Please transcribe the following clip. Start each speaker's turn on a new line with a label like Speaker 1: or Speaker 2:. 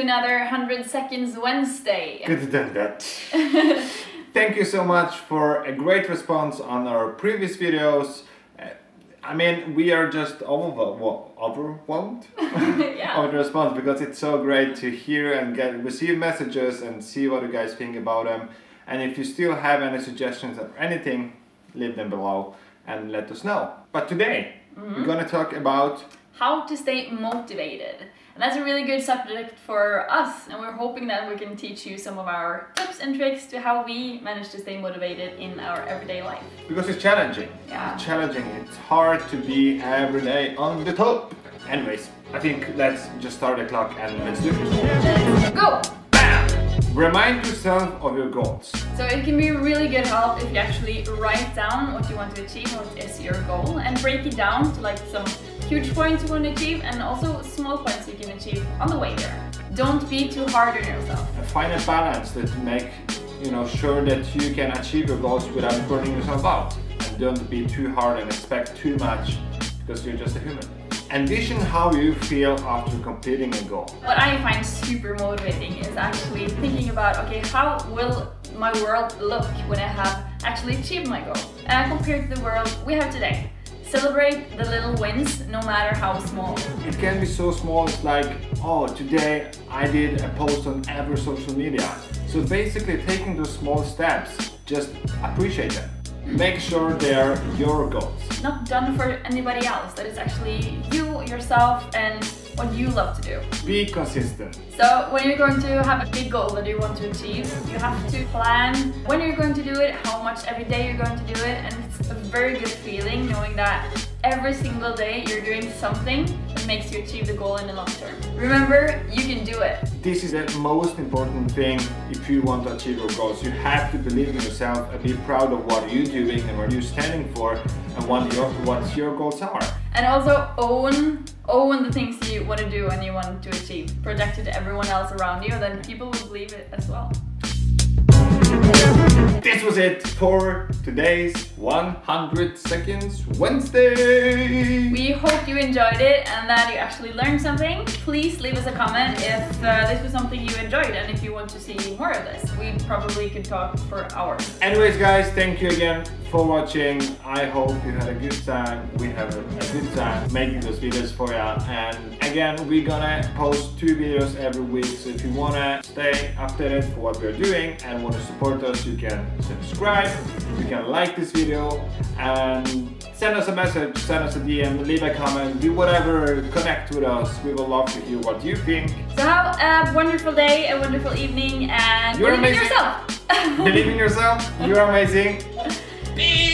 Speaker 1: to another 100 Seconds Wednesday.
Speaker 2: Good done that. Thank you so much for a great response on our previous videos. Uh, I mean, we are just over, overwhelmed
Speaker 1: yeah.
Speaker 2: of the response because it's so great to hear and get receive messages and see what you guys think about them. And if you still have any suggestions or anything, leave them below and let us know. But today, we're gonna talk about
Speaker 1: How to stay motivated. And that's a really good subject for us, and we're hoping that we can teach you some of our tips and tricks to how we manage to stay motivated in our everyday life.
Speaker 2: because it's challenging.
Speaker 1: Yeah.
Speaker 2: It's challenging. It's hard to be every day on the top. Anyways, I think let's just start the clock and let's do it.
Speaker 1: Go!
Speaker 2: Bam! Remind yourself of your goals.
Speaker 1: So it can be really good help if you actually write down what you want to achieve, what is your goal, and break it down to like some huge points you want to achieve and also small points you can achieve on the way there. Don't be too hard on yourself.
Speaker 2: And find a balance that make you know sure that you can achieve your goals without burning yourself out. And don't be too hard and expect too much because you're just a human. Envision how you feel after completing a goal.
Speaker 1: What I find super motivating is actually thinking about okay, how will my world look when I have actually achieved my goal? And compared to the world we have today. Celebrate the little wins, no matter how small.
Speaker 2: It can be so small, it's like, oh, today I did a post on every social media. So basically, taking those small steps, just appreciate them. Make sure they're your goals.
Speaker 1: Not done for anybody else, that is actually you, yourself, and what you love to do.
Speaker 2: Be consistent.
Speaker 1: So when you're going to have a big goal that you want to achieve, you have to plan when you're going to do it, how much every day you're going to do it, and it's a very good feeling knowing that every single day you're doing something makes you achieve the goal in the long term. Remember, you can do it.
Speaker 2: This is the most important thing if you want to achieve your goals. You have to believe in yourself and be proud of what you're doing and what you're standing for and what your, what your goals are.
Speaker 1: And also own own the things you want to do and you want to achieve. Project it to everyone else around you, then people will believe it as well.
Speaker 2: This was it for today's 100 Seconds Wednesday.
Speaker 1: We hope you enjoyed it and that you actually learned something. Please leave us a comment if uh, this was something you enjoyed and if you want to see more of this. We probably could talk for hours.
Speaker 2: Anyways, guys, thank you again for watching. I hope you had a good time. We have a, good time making those videos for you. And again, we're gonna post two videos every week. So if you wanna stay updated for what we're doing and want to support us, you can subscribe, you can like this video, and send us a message, send us a DM, leave a comment, do whatever, connect with us. We would love to hear what you think.
Speaker 1: So have a wonderful day, a wonderful evening, and
Speaker 2: You're
Speaker 1: believe in yourself.
Speaker 2: Believe in yourself, you're amazing me.